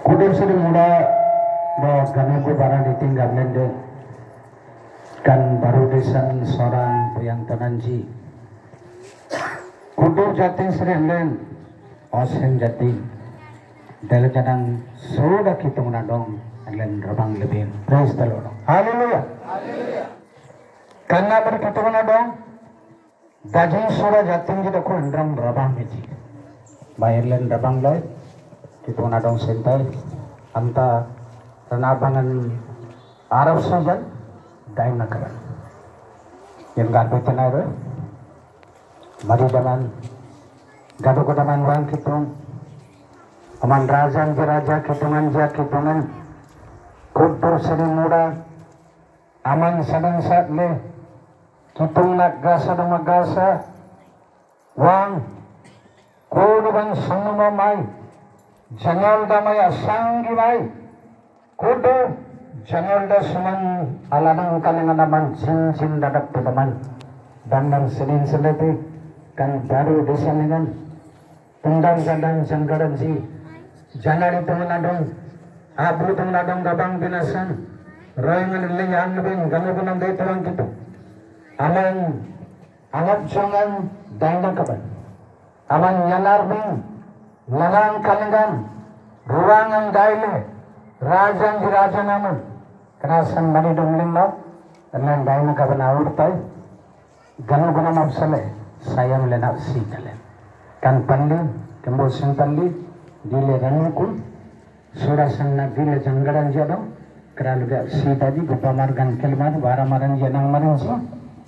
Kudur Sri Muda Bahwa kami ku barang ditinggal lende. Kan baru desan seorang Puyang Tananji. Kudur Jati Sri Len Osen Jati. Dala janang Sudah kita menadong Len Rabang Lebih. Praise the Lord. Hallelujah. Karena berkata menadong राजेश्वरा जातींजी दखून drum रबांग मेजी बाहेरल्यान रबांग लय तिथून आडवून सेंटर आमचा रणाभांगन आरव सजन डायना करण ಏನು ಗಡ್ಬಿತ್ತಿನಾರು ಮರಿ ಡಮನ್ ಗಡು ಗುಡಮನ್ ವಾನ್ ಕಿತ್ತುನ್ ಅಮನ್ ರಾಜನ್ ಜಿ ರಾಜ ಕಿತ್ತುಮನ್ ಜ ಕಿತ್ತುಮನ್ ಕುಡ್ಪುರ್ ಸರಿ ಮೂಡ ಅಮನ್ ಸಡನ್ ಸಾಟ್ಲೆ kitong naggasa ng magasa, wang, kuno bang sanumamay, jangal damay asanggi may, kudo, jangal da suman alanang kalinga naman, sin-sin dadak to naman, dandang sinin salati, kan baru desa dengan, tunggang gadang janggaran si, jangan itu menadong, ablu tong nadong gabang binasan, royangan liyan nabing, gamu gunang day tulang gitu, aman. Angat jangan daina kaban aman yanar bing lanang kalingan ruangan daile. Rajan di raja naman kerasan mani dongling no dan daina kaban awurtai ganu guna mabsale sayam lena si kalen kan palli kembosin palli dile ranukun surasan na dile janggaran jadong. Keraluga sitaji gupamargan kelmar baramaran janang marin si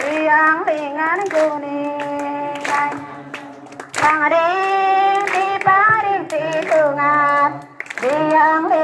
riang ringan kuningan bang ring di paring tidungan riang ringan